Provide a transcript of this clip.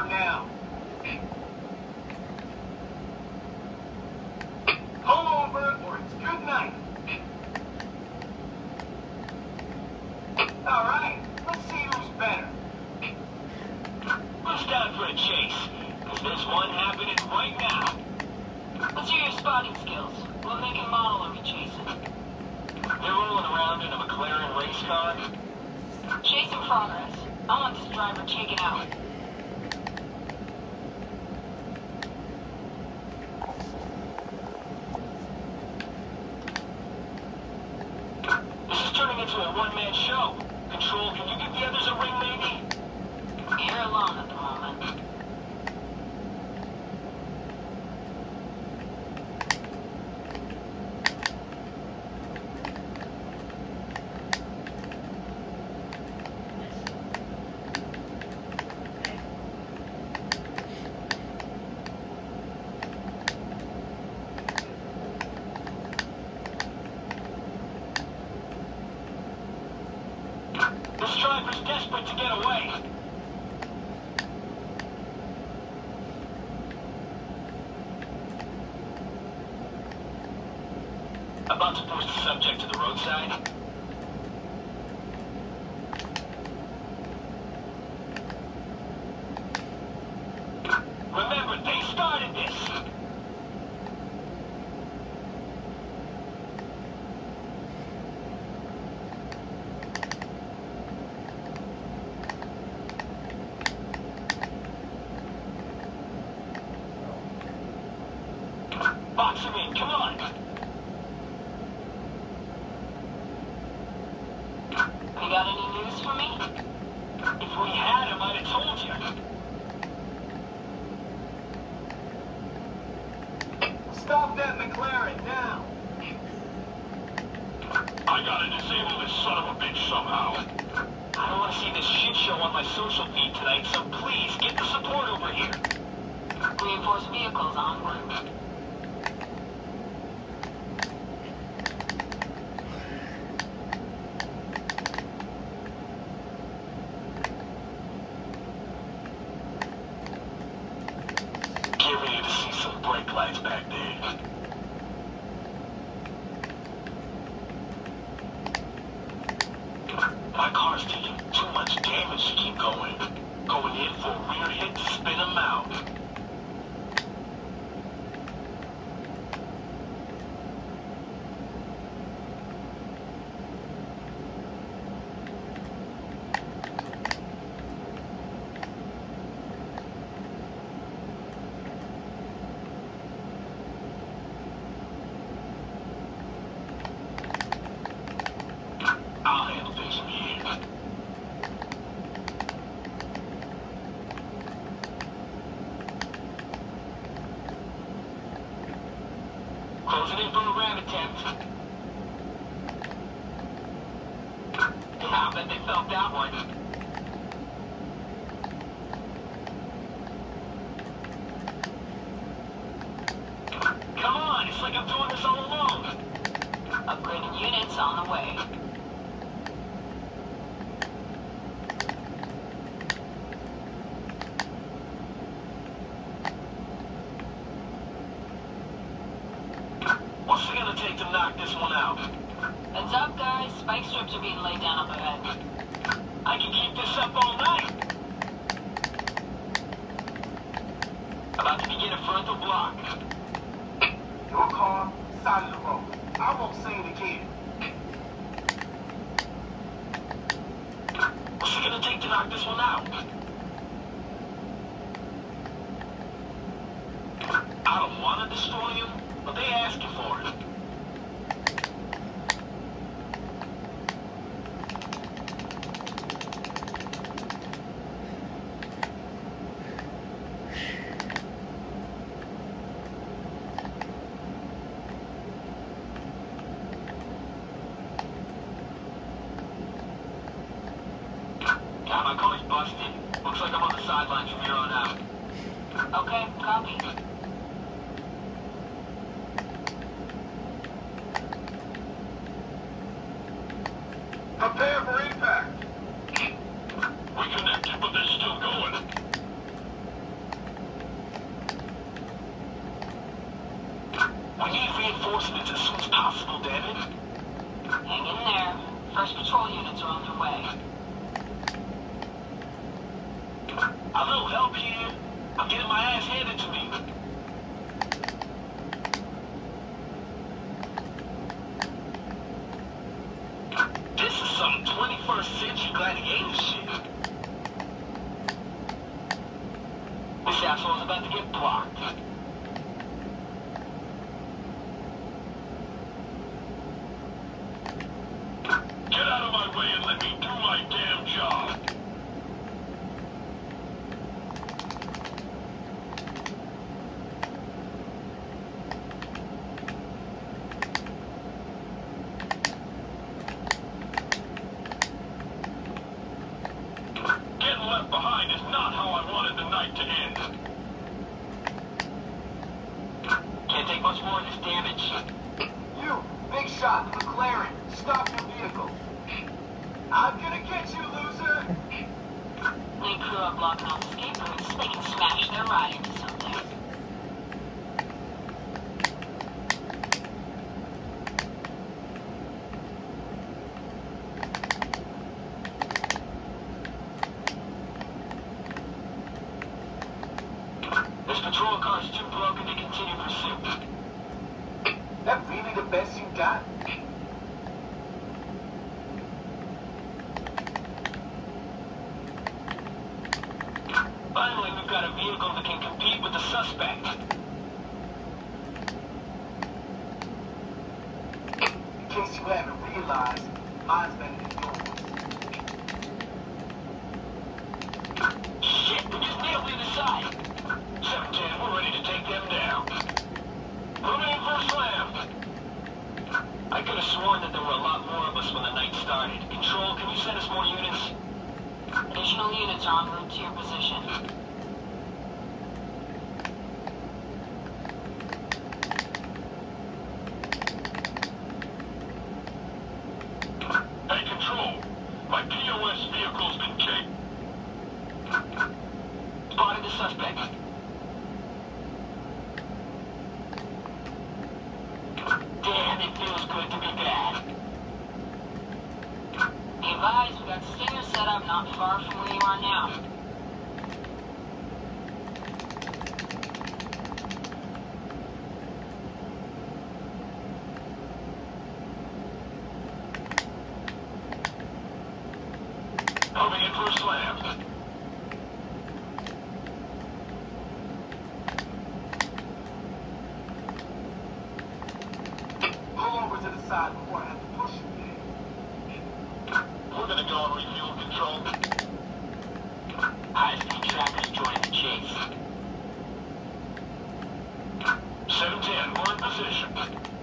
over now. Pull over or it's good night. All right, let's see who's better. Who's down for a one right now. Let's your spotting skills. Make model are we? They're rolling around in a McLaren race car. Chase in progress. I want this driver taken out. This is turning into a one-man show. Control, can you give the others a ring, maybe? You're alone at the moment. This to get away. About to force the subject to the roadside. Remember, they started this. Box him in, come on. You got any news for me? If we had him, I'd have told you. Stop that McLaren now. I gotta disable this son of a bitch somehow. I don't want to see this shit show on my social feed tonight, so please get the support over here. Reinforced vehicles en route. Get ready to see some brake lights back there. Taking too much damage to keep going. Going in for a rear hit to spin him out. I'll handle things from here. Closing in for a ram attempt. I bet they felt that one. Come on, it's like I'm doing this all alone. Upgrading units on the way. What's it gonna take to knock this one out? Heads up, guys. Spike strips are being laid down up ahead. I can keep this up all night. About to begin a frontal block. Your car, side of the road. I won't say it again. What's it gonna take to knock this one out? I don't wanna destroy Yeah, my gully's busted. Looks like I'm on the sidelines from here on out. Okay, copy. Prepare for impact. We connected, but they're still going. We need reinforcements as soon as possible, David. Hang in there. First patrol units are on their way. A little help here. I'm getting my ass handed to me. This is some 21st century gladiator shit. This asshole's about to get blocked. Get out of my way and let me do my damn job. Getting left behind is not how I wanted the night to end. Can't take much more of this damage. You, big shot, McLaren, stop your vehicle. I'm gonna get you, loser. Lead crew are blocking off escape routes they can smash their ride into something. This patrol car's too broken to continue pursuit. That really the best you got? Finally, we've got a vehicle that can compete with the suspect. In case you haven't realized, mine's better than yours. Shit, we just nailed the other side. 710, we're ready to take them down. Moving in a slam. I could have sworn that there were a lot more of us when the night started. Control, can you send us more units? Additional units are en route to your position. Hey, Control. My POS vehicle's been caped. Spotted the suspect. Damn, it feels good to be back. Be advised, we got Stinger set up not far from where you are now. Moving in for a slam. Pull over to the side before I have to push you there. We're gonna go and refuel control. High-speed trackers joining the chase. 710, we're in